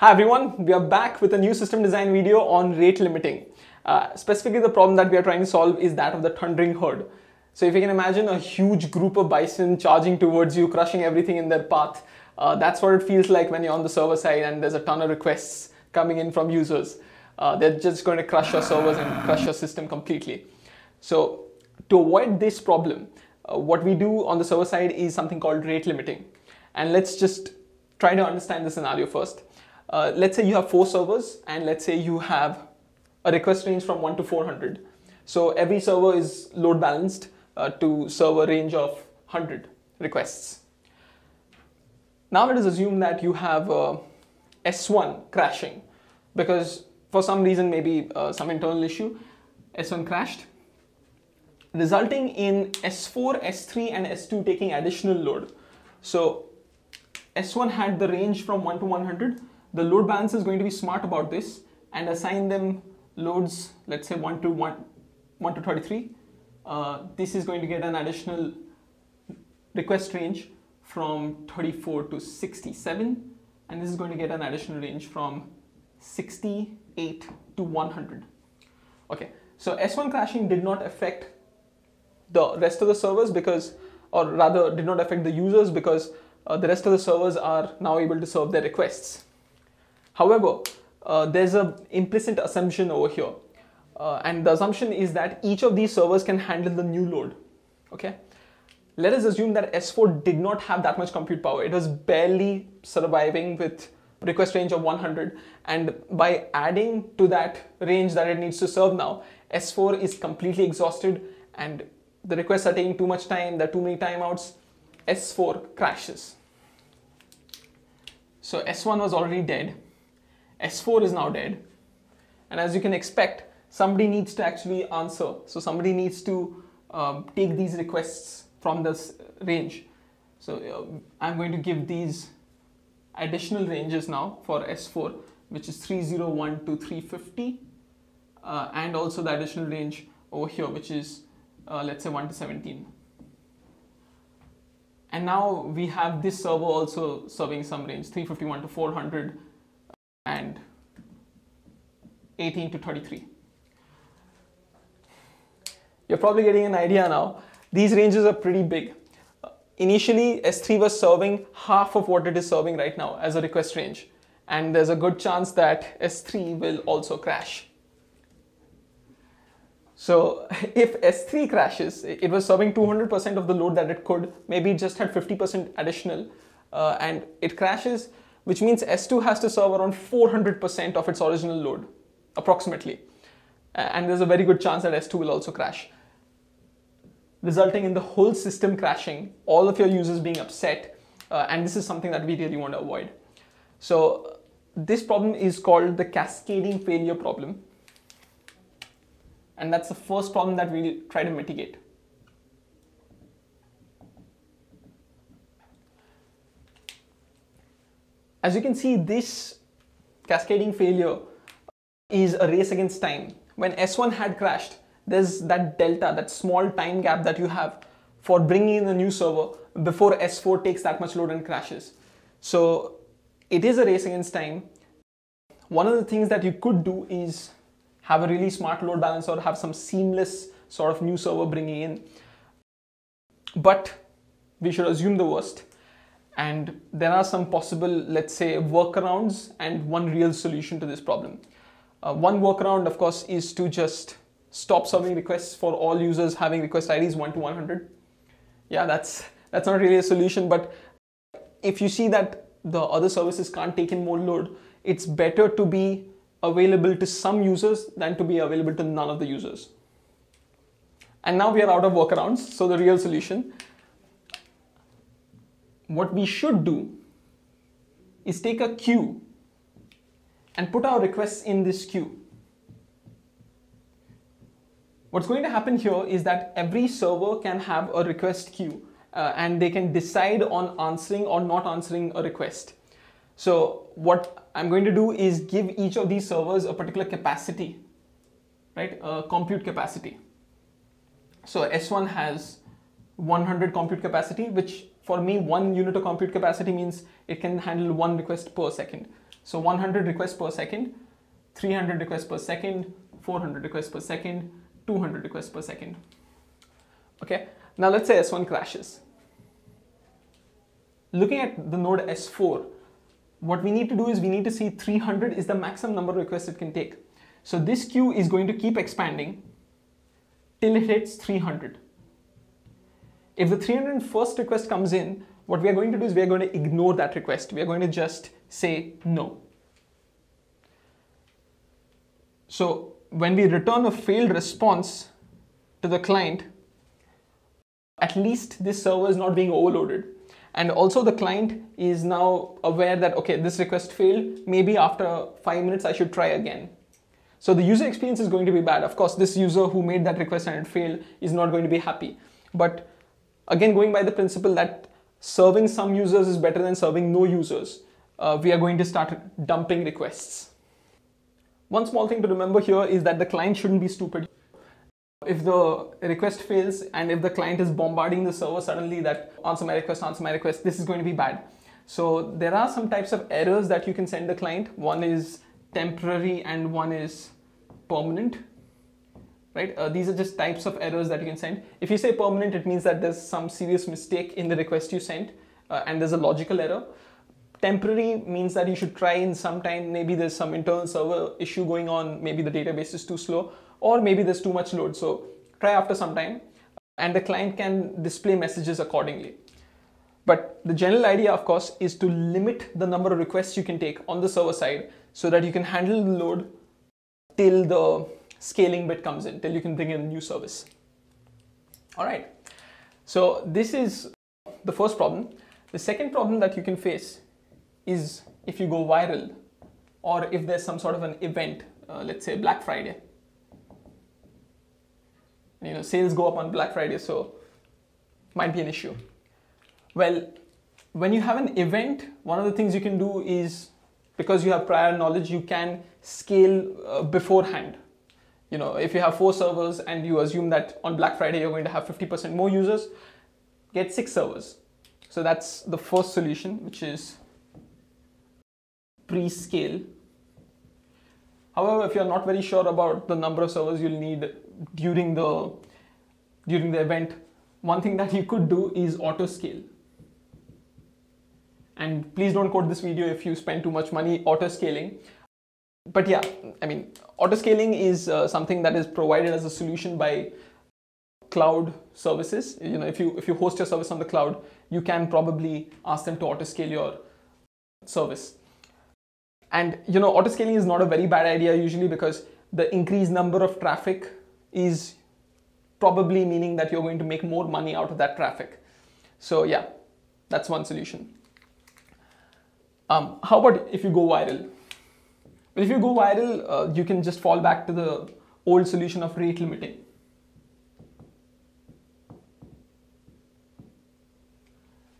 Hi everyone, we are back with a new system design video on rate limiting. Uh, specifically the problem that we are trying to solve is that of the thundering herd. So if you can imagine a huge group of bison charging towards you, crushing everything in their path, uh, that's what it feels like when you're on the server side and there's a ton of requests coming in from users. Uh, they're just going to crush your servers and crush your system completely. So to avoid this problem, uh, what we do on the server side is something called rate limiting. And let's just try to understand the scenario first. Uh, let's say you have four servers and let's say you have a request range from 1 to 400. So every server is load balanced uh, to serve a range of 100 requests. Now let us assume that you have uh, S1 crashing because for some reason, maybe uh, some internal issue, S1 crashed, resulting in S4, S3 and S2 taking additional load. So S1 had the range from 1 to 100. The load balancer is going to be smart about this and assign them loads, let's say 1 to 1, 1 to 33. Uh, this is going to get an additional request range from 34 to 67 and this is going to get an additional range from 68 to 100. Okay, so S1 crashing did not affect the rest of the servers because, or rather did not affect the users because uh, the rest of the servers are now able to serve their requests. However, uh, there's an implicit assumption over here. Uh, and the assumption is that each of these servers can handle the new load. Okay. Let us assume that S4 did not have that much compute power. It was barely surviving with request range of 100 and by adding to that range that it needs to serve now s4 is completely exhausted and the requests are taking too much time there are too many timeouts s4 crashes so s1 was already dead s4 is now dead. And as you can expect somebody needs to actually answer. So somebody needs to um, take these requests from this range. So uh, i'm going to give these additional ranges now for S4 which is 301 to 350 uh, and also the additional range over here which is uh, let's say 1 to 17 and now we have this server also serving some range 351 to 400 and 18 to 33 you're probably getting an idea now these ranges are pretty big Initially, S3 was serving half of what it is serving right now as a request range. And there's a good chance that S3 will also crash. So if S3 crashes, it was serving 200% of the load that it could, maybe it just had 50% additional, uh, and it crashes, which means S2 has to serve around 400% of its original load, approximately. And there's a very good chance that S2 will also crash resulting in the whole system crashing, all of your users being upset, uh, and this is something that we really want to avoid. So this problem is called the cascading failure problem. And that's the first problem that we try to mitigate. As you can see, this cascading failure is a race against time. When S1 had crashed, there's that delta, that small time gap that you have for bringing in a new server before S4 takes that much load and crashes. So it is a race against time. One of the things that you could do is have a really smart load balancer or have some seamless sort of new server bringing in. But we should assume the worst. And there are some possible, let's say, workarounds and one real solution to this problem. Uh, one workaround, of course, is to just stop serving requests for all users having request IDs 1 to 100. Yeah, that's, that's not really a solution, but if you see that the other services can't take in more load, it's better to be available to some users than to be available to none of the users. And now we are out of workarounds, so the real solution. What we should do is take a queue and put our requests in this queue. What's going to happen here is that every server can have a request queue uh, and they can decide on answering or not answering a request. So what I'm going to do is give each of these servers a particular capacity, right? A compute capacity. So S1 has 100 compute capacity, which for me, one unit of compute capacity means it can handle one request per second. So 100 requests per second, 300 requests per second, 400 requests per second, 200 requests per second. Okay, now let's say S1 crashes. Looking at the node S4, what we need to do is we need to see 300 is the maximum number of requests it can take. So this queue is going to keep expanding till it hits 300. If the 301st request comes in, what we are going to do is we are going to ignore that request. We are going to just say no. So when we return a failed response to the client, at least this server is not being overloaded. And also the client is now aware that, okay, this request failed. Maybe after five minutes, I should try again. So the user experience is going to be bad. Of course, this user who made that request and it failed is not going to be happy. But again, going by the principle that serving some users is better than serving no users, uh, we are going to start dumping requests. One small thing to remember here is that the client shouldn't be stupid. If the request fails and if the client is bombarding the server suddenly that answer my request, answer my request, this is going to be bad. So there are some types of errors that you can send the client. One is temporary and one is permanent right? Uh, these are just types of errors that you can send. If you say permanent it means that there's some serious mistake in the request you sent uh, and there's a logical error. Temporary means that you should try in some time. Maybe there's some internal server issue going on. Maybe the database is too slow or maybe there's too much load. So try after some time and the client can display messages accordingly. But the general idea of course is to limit the number of requests you can take on the server side so that you can handle the load till the scaling bit comes in, till you can bring in a new service. All right. So this is the first problem. The second problem that you can face is if you go viral or if there's some sort of an event, uh, let's say Black Friday. You know, sales go up on Black Friday, so might be an issue. Well, when you have an event, one of the things you can do is because you have prior knowledge, you can scale uh, beforehand. You know, if you have four servers and you assume that on Black Friday you're going to have 50% more users, get six servers. So that's the first solution, which is pre-scale. However, if you're not very sure about the number of servers you'll need during the during the event, one thing that you could do is auto scale. And please don't quote this video if you spend too much money auto scaling. But yeah, I mean, auto scaling is uh, something that is provided as a solution by cloud services. You know, if you if you host your service on the cloud, you can probably ask them to auto scale your service. And you know, auto scaling is not a very bad idea usually because the increased number of traffic is probably meaning that you're going to make more money out of that traffic. So yeah, that's one solution. Um, how about if you go viral? Well, if you go viral, uh, you can just fall back to the old solution of rate limiting.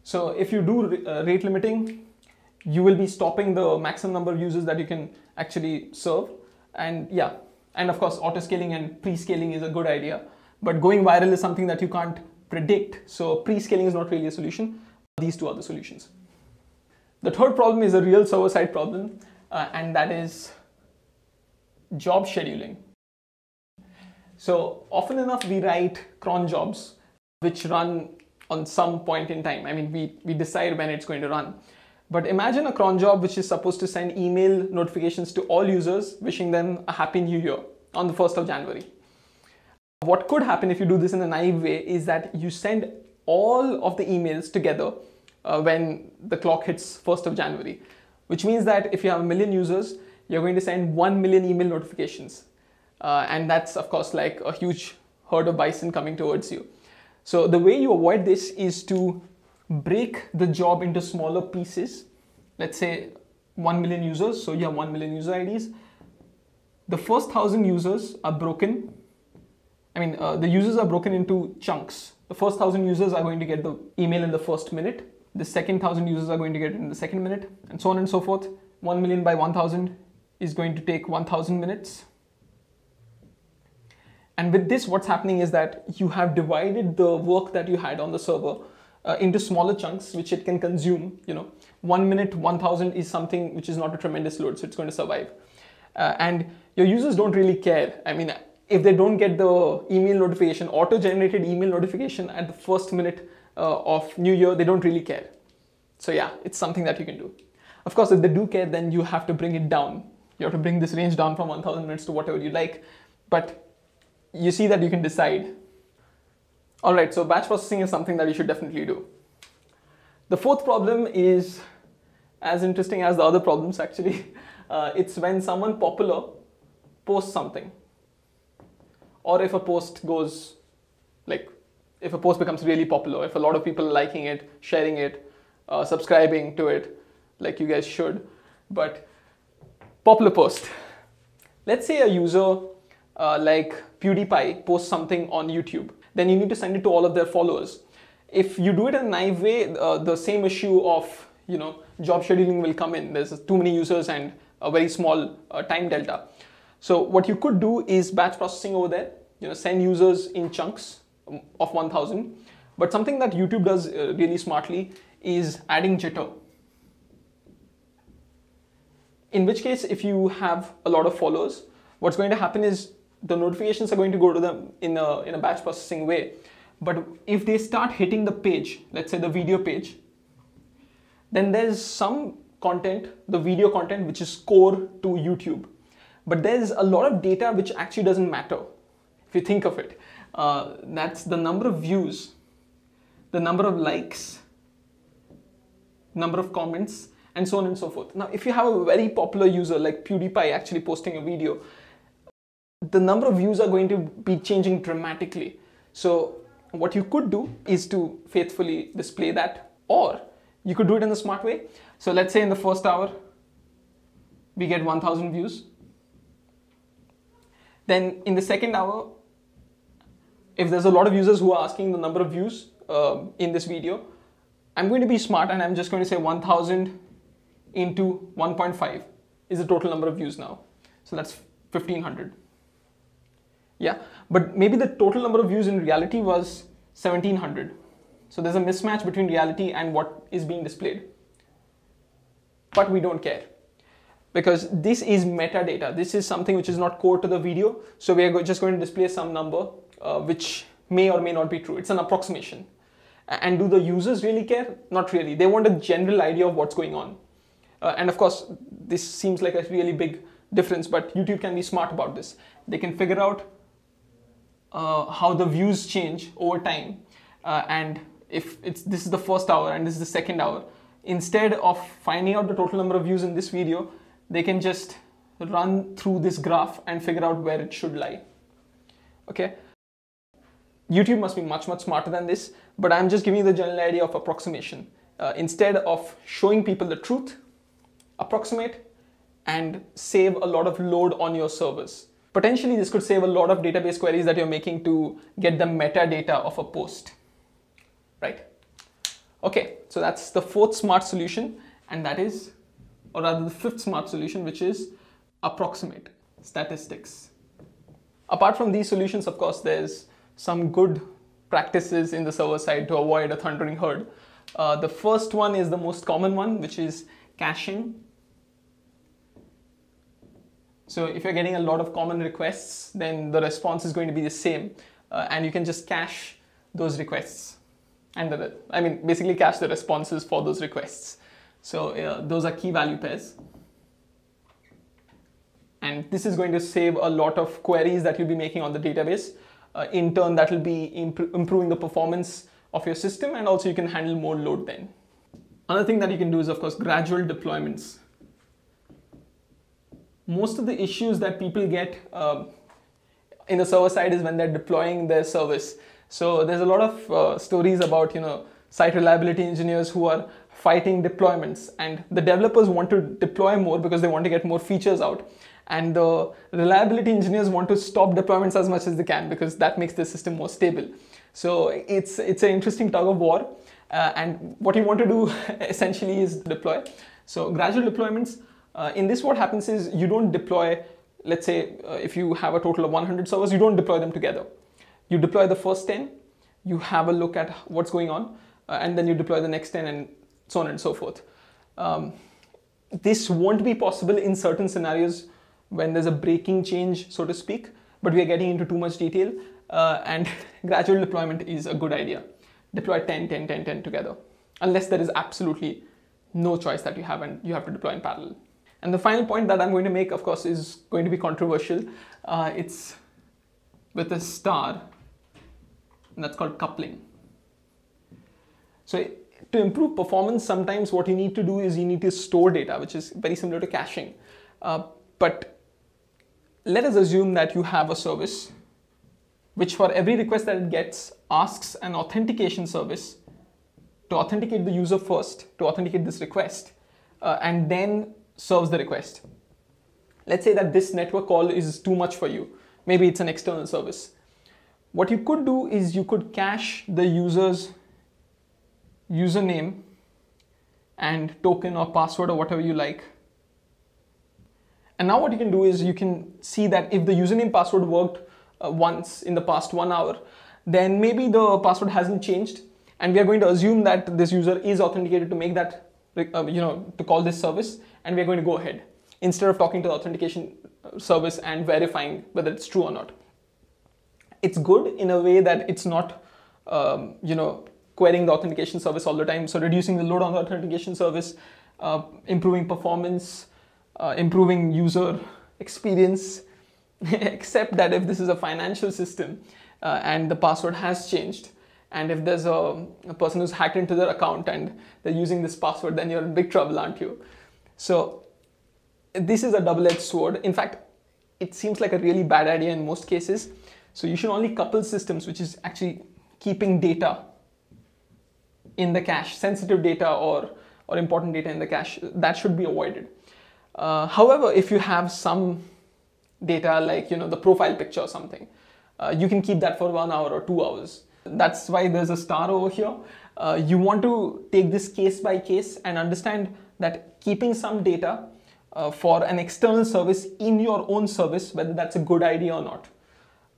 So if you do uh, rate limiting, you will be stopping the maximum number of users that you can actually serve. And yeah, and of course, auto scaling and pre-scaling is a good idea. But going viral is something that you can't predict. So pre-scaling is not really a solution. These two are the solutions. The third problem is a real server side problem, uh, and that is job scheduling. So often enough, we write cron jobs which run on some point in time. I mean, we, we decide when it's going to run. But imagine a cron job which is supposed to send email notifications to all users wishing them a happy new year on the 1st of January. What could happen if you do this in a naive way is that you send all of the emails together uh, when the clock hits 1st of January, which means that if you have a million users, you're going to send 1 million email notifications. Uh, and that's, of course, like a huge herd of bison coming towards you. So the way you avoid this is to break the job into smaller pieces. Let's say 1 million users, so you have 1 million user IDs. The first 1000 users are broken. I mean, uh, the users are broken into chunks. The first 1000 users are going to get the email in the first minute the second thousand users are going to get it in the second minute, and so on and so forth. 1 million by 1000 is going to take 1000 minutes. And with this, what's happening is that you have divided the work that you had on the server uh, into smaller chunks which it can consume. You know, one minute, 1000 is something which is not a tremendous load, so it's going to survive. Uh, and your users don't really care. I mean, if they don't get the email notification, auto-generated email notification at the first minute uh, of New Year, they don't really care. So yeah, it's something that you can do. Of course, if they do care, then you have to bring it down. You have to bring this range down from 1000 minutes to whatever you like. But you see that you can decide. All right, so batch processing is something that you should definitely do. The fourth problem is as interesting as the other problems actually. Uh, it's when someone popular posts something or if a post goes like if a post becomes really popular if a lot of people are liking it sharing it uh, subscribing to it like you guys should. But popular post. Let's say a user uh, like pewdiepie posts something on youtube then you need to send it to all of their followers. If you do it in a naive way uh, the same issue of you know job scheduling will come in. There's too many users and a very small uh, time delta. So what you could do is batch processing over there, you know, send users in chunks of 1000. But something that YouTube does uh, really smartly is adding jitter. In which case, if you have a lot of followers, what's going to happen is the notifications are going to go to them in a, in a batch processing way. But if they start hitting the page, let's say the video page, then there's some content, the video content, which is core to YouTube but there's a lot of data which actually doesn't matter if you think of it. Uh, that's the number of views, the number of likes, number of comments, and so on and so forth. Now, if you have a very popular user like PewDiePie actually posting a video, the number of views are going to be changing dramatically. So what you could do is to faithfully display that or you could do it in a smart way. So let's say in the first hour, we get 1000 views. Then in the second hour, if there's a lot of users who are asking the number of views uh, in this video, I'm going to be smart and I'm just going to say 1000 into 1.5 is the total number of views now. So that's 1500. Yeah, but maybe the total number of views in reality was 1700. So there's a mismatch between reality and what is being displayed. But we don't care because this is metadata. This is something which is not core to the video. So we are just going to display some number uh, which may or may not be true. It's an approximation. And do the users really care? Not really. They want a general idea of what's going on. Uh, and of course, this seems like a really big difference, but YouTube can be smart about this. They can figure out uh, how the views change over time. Uh, and if it's this is the first hour and this is the second hour, instead of finding out the total number of views in this video, they can just run through this graph and figure out where it should lie. Okay. YouTube must be much, much smarter than this, but I'm just giving you the general idea of approximation. Uh, instead of showing people the truth, approximate and save a lot of load on your servers. Potentially, this could save a lot of database queries that you're making to get the metadata of a post, right? Okay, so that's the fourth smart solution, and that is or rather the fifth smart solution, which is approximate statistics. Apart from these solutions, of course, there's some good practices in the server side to avoid a thundering herd. Uh, the first one is the most common one, which is caching. So if you're getting a lot of common requests, then the response is going to be the same. Uh, and you can just cache those requests. And the, I mean, basically cache the responses for those requests. So uh, those are key value pairs. And this is going to save a lot of queries that you'll be making on the database. Uh, in turn, that will be imp improving the performance of your system and also you can handle more load then. Another thing that you can do is of course gradual deployments. Most of the issues that people get uh, in the server side is when they're deploying their service. So there's a lot of uh, stories about, you know, site reliability engineers who are fighting deployments and the developers want to deploy more because they want to get more features out and the reliability engineers want to stop deployments as much as they can because that makes the system more stable. So it's it's an interesting tug of war. Uh, and what you want to do essentially is deploy. So gradual deployments uh, in this what happens is you don't deploy let's say uh, if you have a total of 100 servers you don't deploy them together. You deploy the first 10 you have a look at what's going on uh, and then you deploy the next 10 and so on and so forth. Um, this won't be possible in certain scenarios when there's a breaking change, so to speak, but we are getting into too much detail uh, and gradual deployment is a good idea. Deploy 10, 10, 10, 10 together, unless there is absolutely no choice that you have and you have to deploy in parallel. And the final point that I'm going to make, of course, is going to be controversial. Uh, it's with a star, and that's called coupling. So to improve performance, sometimes what you need to do is you need to store data, which is very similar to caching. Uh, but let us assume that you have a service which for every request that it gets asks an authentication service to authenticate the user first, to authenticate this request, uh, and then serves the request. Let's say that this network call is too much for you. Maybe it's an external service. What you could do is you could cache the user's username and token or password or whatever you like. And now what you can do is you can see that if the username password worked uh, once in the past one hour, then maybe the password hasn't changed. And we are going to assume that this user is authenticated to make that, uh, you know, to call this service. And we're going to go ahead instead of talking to the authentication uh, service and verifying whether it's true or not. It's good in a way that it's not, um, you know, querying the authentication service all the time. So reducing the load on the authentication service, uh, improving performance, uh, improving user experience, except that if this is a financial system uh, and the password has changed, and if there's a, a, person who's hacked into their account and they're using this password, then you're in big trouble, aren't you? So this is a double-edged sword. In fact, it seems like a really bad idea in most cases. So you should only couple systems, which is actually keeping data in the cache, sensitive data or, or important data in the cache, that should be avoided. Uh, however, if you have some data like you know the profile picture or something, uh, you can keep that for one hour or two hours. That's why there's a star over here. Uh, you want to take this case by case and understand that keeping some data uh, for an external service in your own service, whether that's a good idea or not.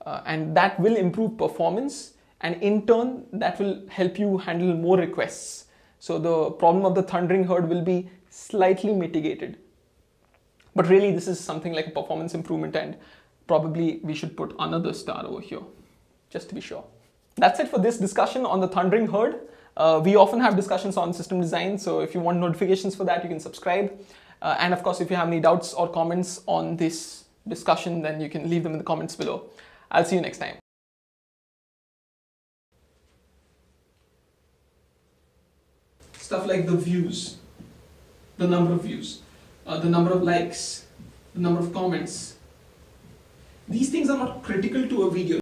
Uh, and that will improve performance and in turn that will help you handle more requests. So the problem of the thundering herd will be slightly mitigated. But really this is something like a performance improvement and probably we should put another star over here just to be sure. That's it for this discussion on the thundering herd. Uh, we often have discussions on system design, so if you want notifications for that, you can subscribe. Uh, and of course, if you have any doubts or comments on this discussion, then you can leave them in the comments below. I'll see you next time. stuff like the views, the number of views, uh, the number of likes, the number of comments. These things are not critical to a video.